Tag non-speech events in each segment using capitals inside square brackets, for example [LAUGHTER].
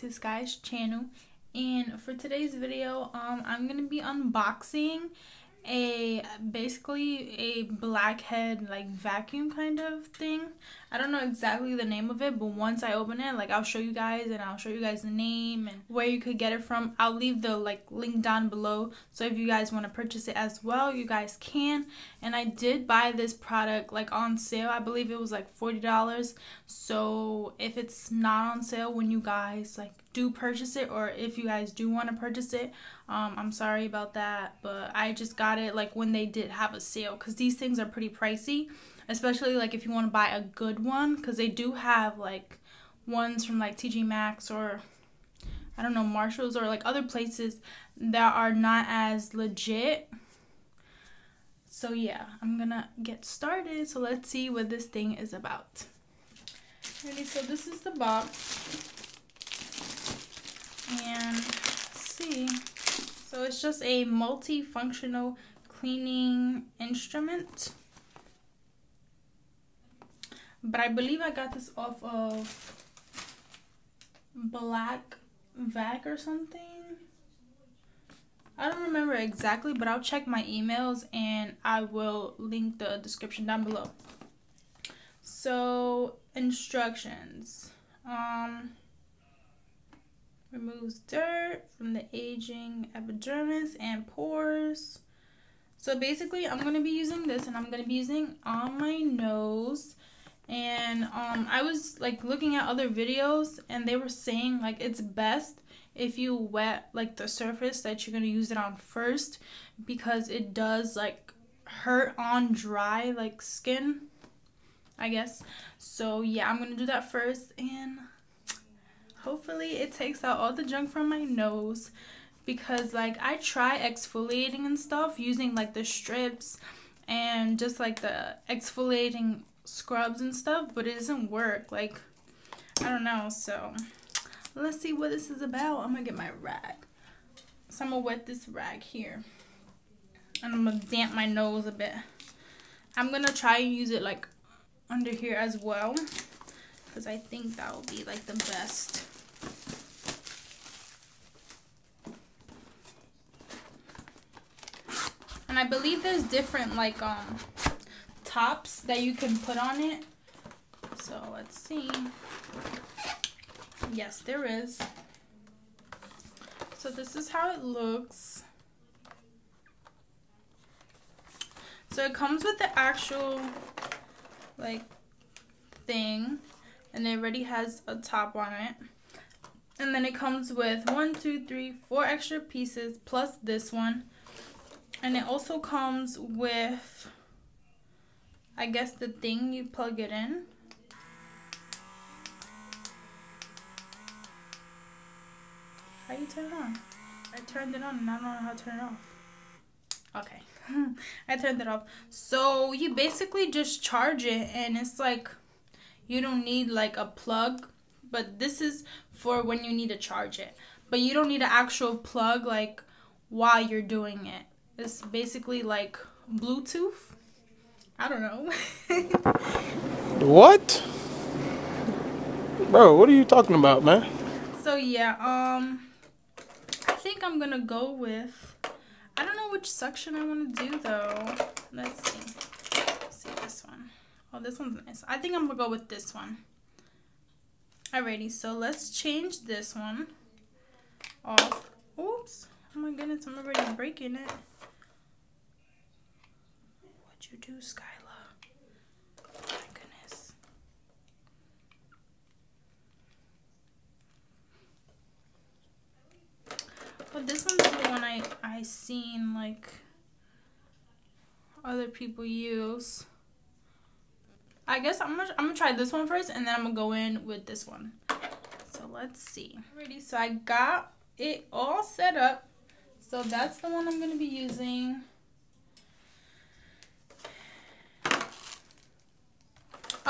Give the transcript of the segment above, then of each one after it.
to Sky's channel. And for today's video um I'm gonna be unboxing a basically a blackhead like vacuum kind of thing i don't know exactly the name of it but once i open it like i'll show you guys and i'll show you guys the name and where you could get it from. I'll leave the like link down below. So if you guys want to purchase it as well you guys can. And i did buy this product like on sale. I believe it was like 40 dollars. So if it's not on sale when you guys like do purchase it or if you guys do want to purchase it um, i'm sorry about that but i just got it like when they did have a sale because these things are pretty pricey especially like if you want to buy a good one because they do have like ones from like tj maxx or i don't know marshalls or like other places that are not as legit. So yeah i'm gonna get started. So let's see what this thing is about. Ready, so this is the box. And see. So it's just a multifunctional cleaning instrument but I believe I got this off of Black Vac or something I don't remember exactly but I'll check my emails and I will link the description down below so instructions um removes dirt from the aging epidermis and pores. So basically, I'm going to be using this and I'm going to be using on my nose. And um, I was like looking at other videos and they were saying like it's best if you wet like the surface that you're to use it on first because it does like hurt on dry like skin, I guess. So yeah, I'm to do that first and hopefully it takes out all the junk from my nose because like I try exfoliating and stuff using like the strips and just like the exfoliating scrubs and stuff but it doesn't work. Like I don't know so let's see what this is about. I'm gonna get my rag. So I'm gonna wet this rag here. And I'm gonna damp my nose a bit. I'm gonna try and use it like under here as well because I think that will be like the best. And I believe there's different like um tops that you can put on it. So let's see. Yes, there is. So this is how it looks. So it comes with the actual like thing and it already has a top on it. And then it comes with one, two, three, four extra pieces plus this one and it also comes with, I guess, the thing you plug it in. How you turn it on? I turned it on and I don't know how to turn it off. Okay. [LAUGHS] I turned it off. So you basically just charge it and it's like you don't need like a plug, but this is for when you need to charge it. But you don't need an actual plug like while you're doing it. It's basically like Bluetooth. I don't know. [LAUGHS] what? Bro, what are you talking about, man? So yeah, um I think I'm gonna go with I don't know which section I wanna do though. Let's see. Let's see this one. Oh this one's nice. I think I'm gonna go with this one. Alrighty, so let's change this one off. Oops. Oh my goodness, I'm already breaking it you do, Skyla? Oh my goodness. But this one's the one I I seen like other people use. I guess I'm gonna I'm gonna try this one first and then I'm gonna go in with this one. So let's see. Alrighty, so I got it all set up. So that's the one I'm gonna be using.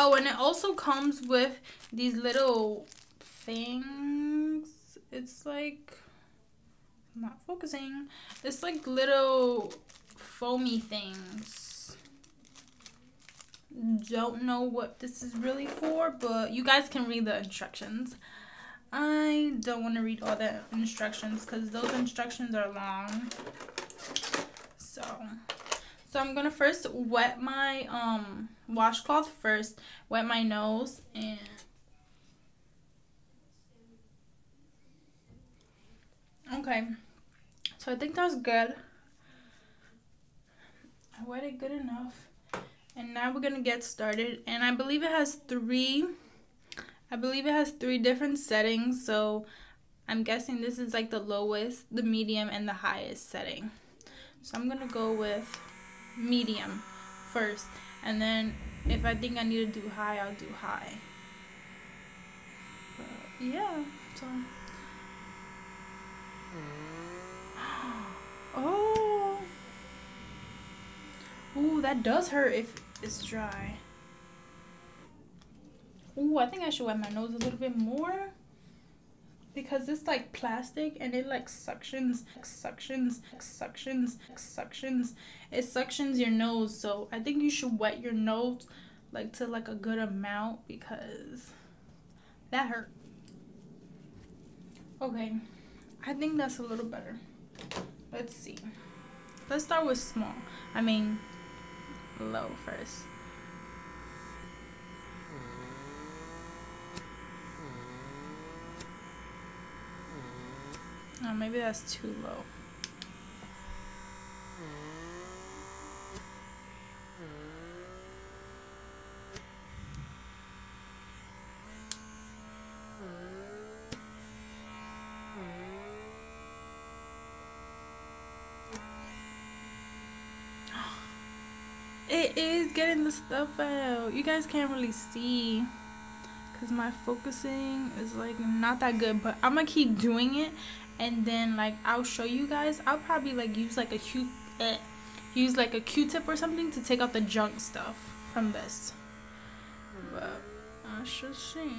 Oh, and it also comes with these little things. It's like, I'm not focusing. It's like little foamy things. Don't know what this is really for, but you guys can read the instructions. I don't want to read all the instructions because those instructions are long. So, so I'm gonna first wet my um washcloth first, wet my nose and okay. So I think that's good. I wet it good enough. And now we're gonna get started. And I believe it has three I believe it has three different settings, so I'm guessing this is like the lowest, the medium, and the highest setting. So I'm gonna go with medium first, and then if I think I need to do high, I'll do high. But yeah, so. [GASPS] Oh. Ooh, that does hurt if it's dry. Ooh, I think I should wet my nose a little bit more because it's like plastic and it like suctions, suctions, suctions, suctions. It suctions your nose, so I think you should wet your nose like to like a good amount because that hurt. Okay, I think that's a little better. Let's see. Let's start with small. I mean, low first. Oh, maybe that's too low. [GASPS] It is getting the stuff out. You guys can't really see because my focusing is like not that good but i'm gonna keep doing it and then like I'll show you guys. I'll probably like use like a Q, eh, use like a Q-tip or something to take out the junk stuff from this. But I should see.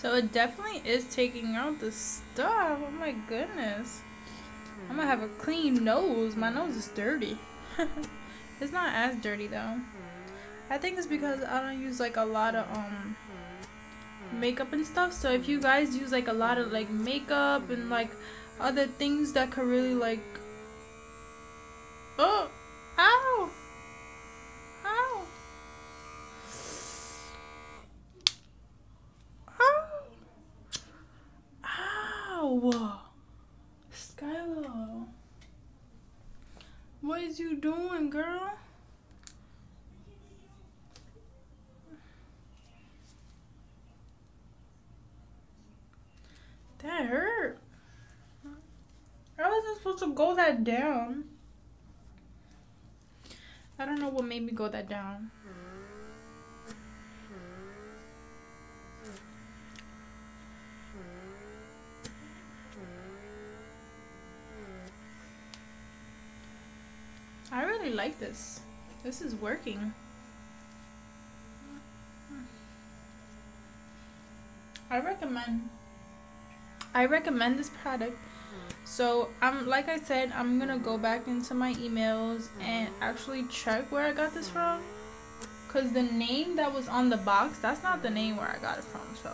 So it definitely is taking out the stuff. Oh my goodness. I'm gonna have a clean nose. My nose is dirty. [LAUGHS] it's not as dirty though. I think it's because I don't use like a lot of um makeup and stuff. So if you guys use like a lot of like makeup and like other things that could really like Oh ow Ow! Skylar. What is you doing, girl? That hurt. I wasn't supposed to go that down. I don't know what made me go that down. I really like this. This is working. I recommend I recommend this product. So I'm like I said, I'm gonna go back into my emails and actually check where I got this from. Cause the name that was on the box, that's not the name where I got it from, so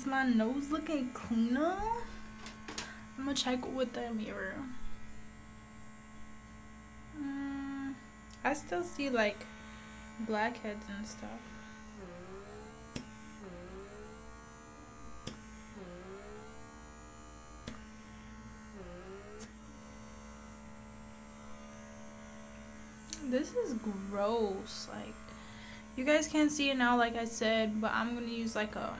Is my nose looking cleaner? I'm gonna check with the mirror. Mm, I still see like blackheads and stuff. This is gross. Like, You guys can't see it now, like I said, but I'm gonna use like a,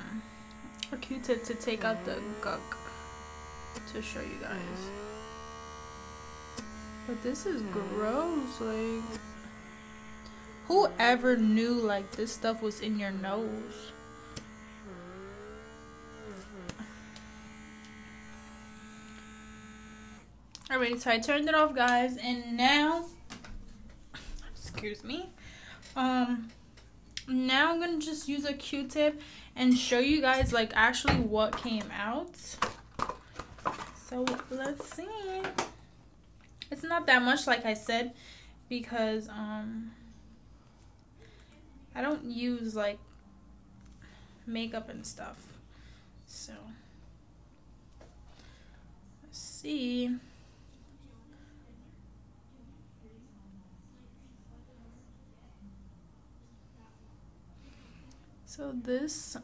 a Q-tip to take out the gunk to show you guys. But this is gross, like. Whoever knew like this stuff was in your nose? Alright, so I turned it off, guys, and now, excuse me, um, now I'm gonna just use a Q-tip and show you guys like actually what came out. So let's see. It's not that much, like I said, because um, I don't use like makeup and stuff. So let's see. So this,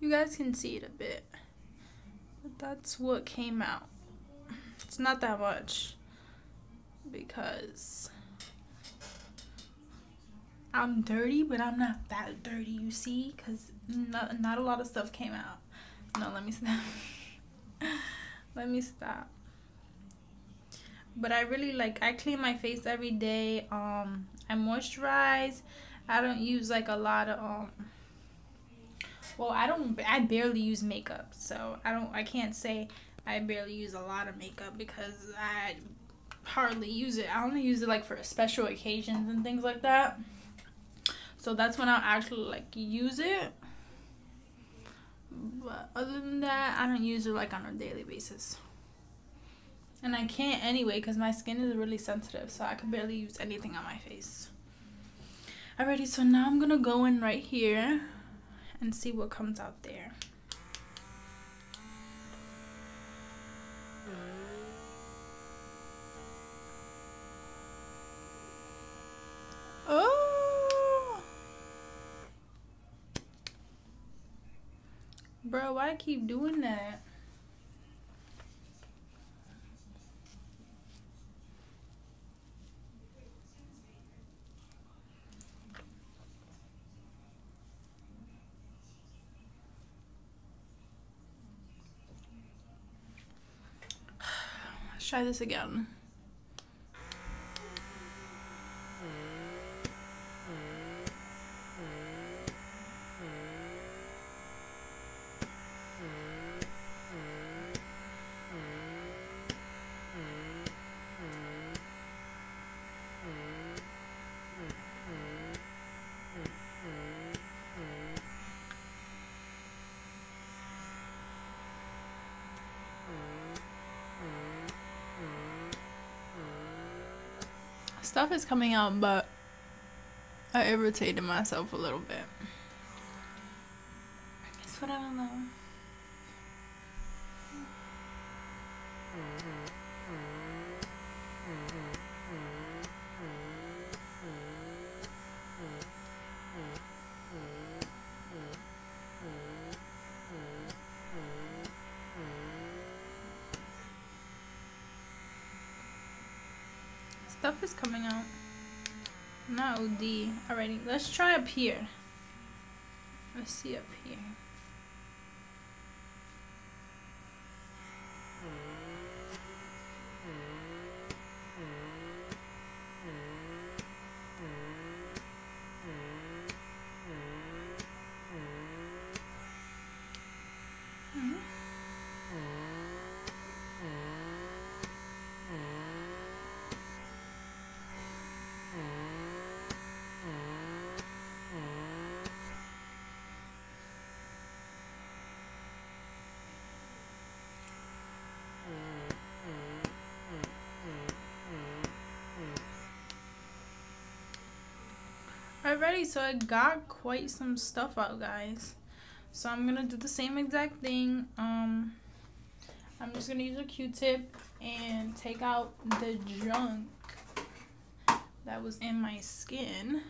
you guys can see it a bit, but that's what came out. It's not that much because I'm dirty, but I'm not that dirty, you see, because not, not a lot of stuff came out. No, let me stop. [LAUGHS] let me stop but I really like I clean my face every day. Um, I moisturize. I don't use like a lot of um. Well, I don't. I barely use makeup, so I don't. I can't say I barely use a lot of makeup because I hardly use it. I only use it like for special occasions and things like that. So that's when I'll actually like use it. But other than that, I don't use it like on a daily basis. And I can't anyway because my skin is really sensitive, so I can barely use anything on my face. Alrighty, so now I'm gonna go in right here and see what comes out there. Oh! Bro, why I keep doing that? Try this again. Stuff is coming out, but I irritated myself a little bit. It's whatever though. Stuff is coming out. Not OD. Alrighty, let's try up here. Let's see up here. Alrighty, so I got quite some stuff out, guys. So I'm gonna do the same exact thing. Um, I'm just gonna use a Q-tip and take out the junk that was in my skin.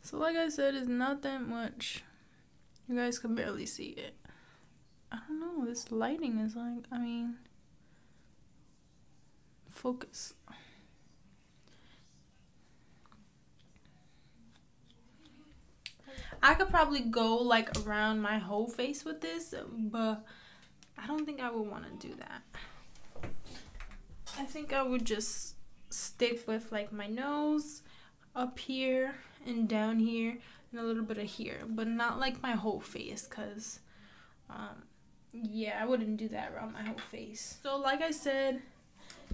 So like I said, it's not that much. You guys can barely see it. This lighting is like, I mean, focus. I could probably go like around my whole face with this, but I don't think I would want to do that. I think I would just stick with like my nose up here and down here and a little bit of here, but not like my whole face because um, yeah, I wouldn't do that around my whole face. So like I said,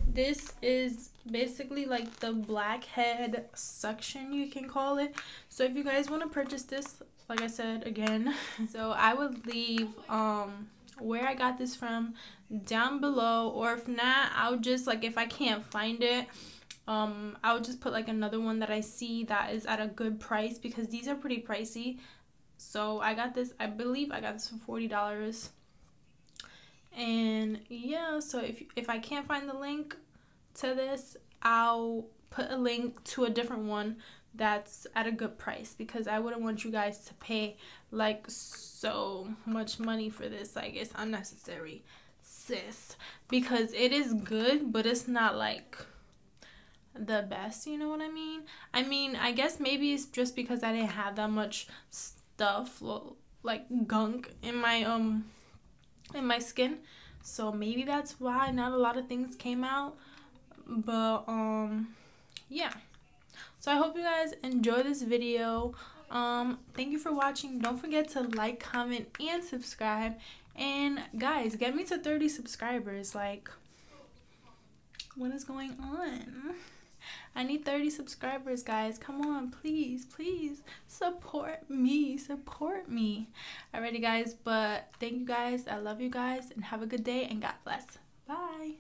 this is basically like the blackhead suction you can call it. So if you guys want to purchase this like i said again [LAUGHS] so i would leave um where i got this from down below or if not i'll just like if i can't find it um i'll just put like another one that i see that is at a good price because these are pretty pricey. So i got this i believe i got this for 40 dollars and yeah so if if i can't find the link to this i'll put a link to a different one that's at a good price because i wouldn't want you guys to pay like so much money for this. Like it's unnecessary sis because it is good but it's not like the best you know what i mean? I mean i guess maybe it's just because i didn't have that much stuff like gunk in my um in my skin. So maybe that's why not a lot of things came out. But um yeah. So i hope you guys enjoy this video. Um thank you for watching. Don't forget to like comment and subscribe. And guys get me to 30 subscribers. Like what is going on I need 30 subscribers, guys. Come on, please, please support me. Support me. Alrighty, guys. But thank you guys. I love you guys. And have a good day. And God bless. Bye.